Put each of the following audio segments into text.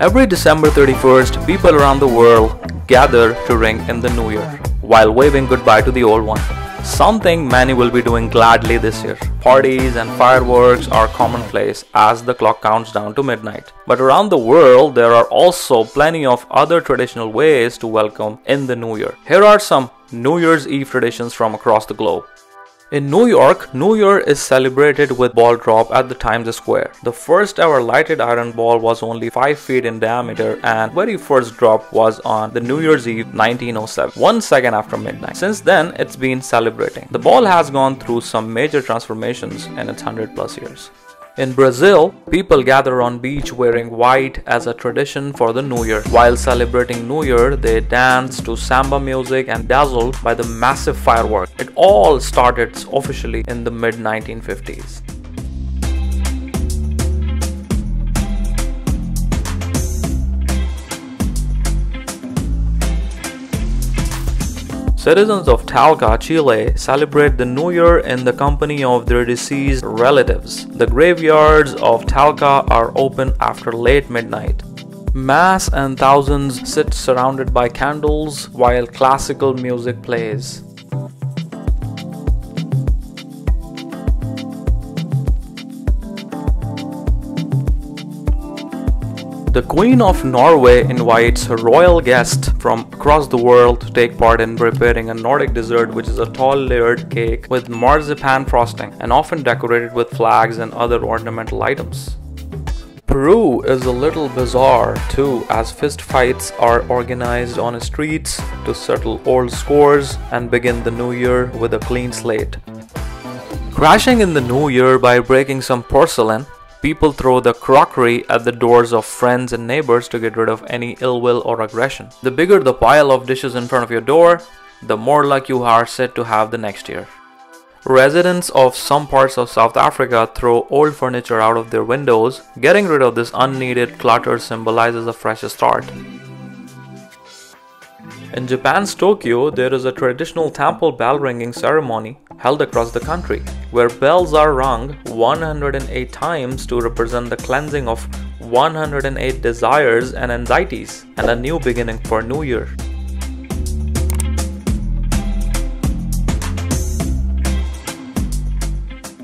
Every December 31st, people around the world gather to ring in the new year while waving goodbye to the old one. Something many will be doing gladly this year. Parties and fireworks are commonplace as the clock counts down to midnight. But around the world, there are also plenty of other traditional ways to welcome in the new year. Here are some New Year's Eve traditions from across the globe. In New York, New Year is celebrated with ball drop at the Times Square. The first ever lighted iron ball was only 5 feet in diameter and very first drop was on the New Year's Eve 1907, one second after midnight. Since then, it's been celebrating. The ball has gone through some major transformations in its 100 plus years. In Brazil, people gather on beach wearing white as a tradition for the New Year. While celebrating New Year, they dance to samba music and dazzled by the massive fireworks. It all started officially in the mid-1950s. Citizens of Talca, Chile celebrate the New Year in the company of their deceased relatives. The graveyards of Talca are open after late midnight. Mass and thousands sit surrounded by candles while classical music plays. The Queen of Norway invites her royal guests from across the world to take part in preparing a Nordic dessert, which is a tall layered cake with marzipan frosting and often decorated with flags and other ornamental items. Peru is a little bizarre too, as fist fights are organized on streets to settle old scores and begin the new year with a clean slate. Crashing in the new year by breaking some porcelain People throw the crockery at the doors of friends and neighbors to get rid of any ill will or aggression. The bigger the pile of dishes in front of your door, the more luck you are said to have the next year. Residents of some parts of South Africa throw old furniture out of their windows. Getting rid of this unneeded clutter symbolizes a fresh start. In Japan's Tokyo, there is a traditional temple bell ringing ceremony held across the country, where bells are rung 108 times to represent the cleansing of 108 desires and anxieties and a new beginning for New Year.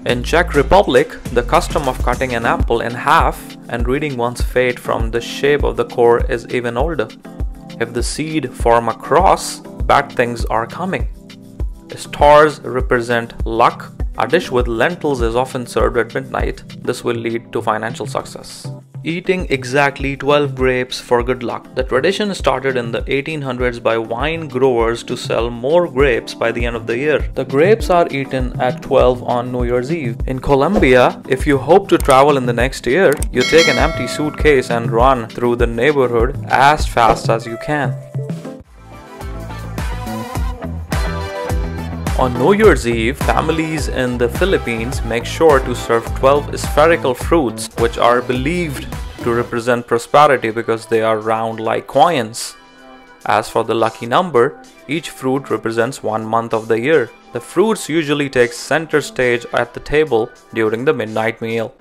In Czech Republic, the custom of cutting an apple in half and reading one's fate from the shape of the core is even older. If the seed form a cross, bad things are coming. Stars represent luck. A dish with lentils is often served at midnight. This will lead to financial success. Eating exactly 12 grapes for good luck. The tradition started in the 1800s by wine growers to sell more grapes by the end of the year. The grapes are eaten at 12 on New Year's Eve. In Colombia, if you hope to travel in the next year, you take an empty suitcase and run through the neighborhood as fast as you can. On New Year's Eve, families in the Philippines make sure to serve 12 spherical fruits, which are believed to represent prosperity because they are round like coins. As for the lucky number, each fruit represents one month of the year. The fruits usually take center stage at the table during the midnight meal.